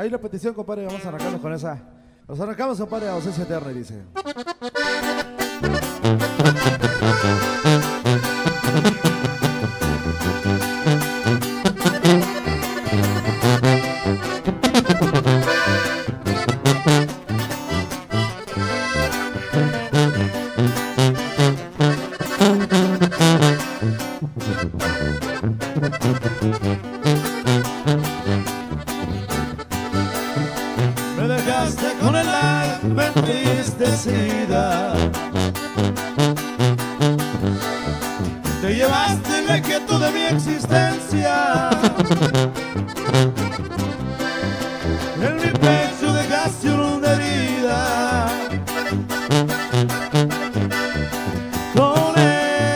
Ahí la petición, compadre, vamos a arrancarnos con esa. Nos arrancamos, compadre, a ausencia eterna, y dice. dejaste con el alma entristecida Te llevaste la inquietud de mi existencia. En mi pecho dejaste una herida. Con él.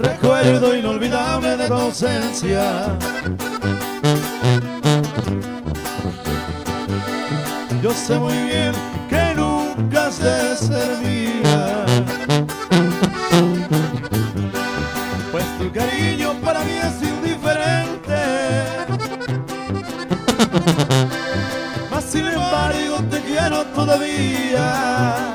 Recuerdo inolvidable ausencia Yo sé muy bien que nunca has de ser mía. Pues tu cariño para mí es indiferente. Mas sin embargo te quiero todavía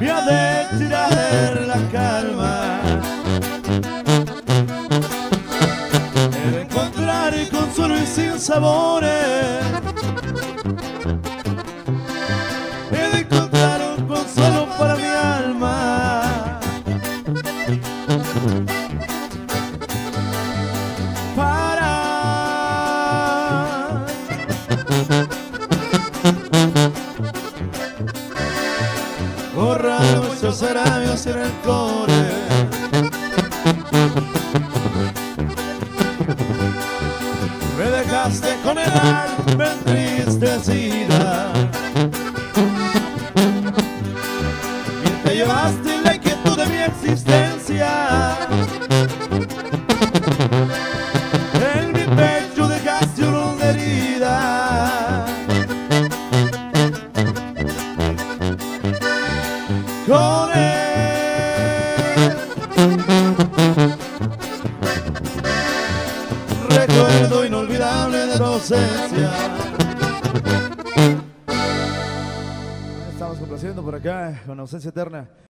me ha de la calma. De encontrar el consuelo y sin sabores. Me dejaste con el alma entristecida. Y te llevaste ausencia. Estamos complaciendo por acá con ausencia eterna.